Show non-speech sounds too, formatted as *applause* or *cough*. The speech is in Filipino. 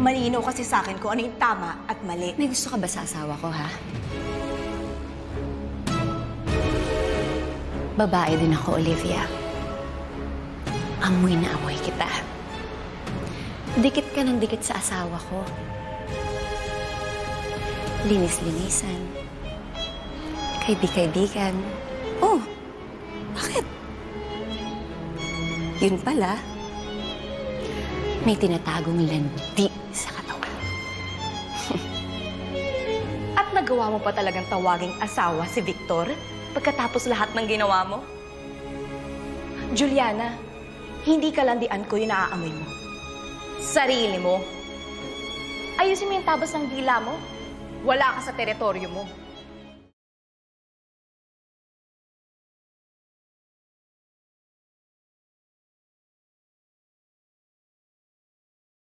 Malinaw kasi sa akin kung ano yung tama at mali. May gusto ka ba sa asawa ko, ha? Babae din ako, Olivia. Amoy na amoy kita. Dikit ka ng dikit sa asawa ko. Linis-linisan. Kaibi-kaibigan. Oh, bakit? Yun pala, may tinatagong landi sa katawan. *laughs* At nagawa mo pa talagang tawaging asawa si Victor pagkatapos lahat ng ginawa mo? Juliana, hindi kalandian ko yung naaamoy mo. Sarili mo. Ayusin mo yung tabas ng dila mo. Wala ka sa teritoryo mo.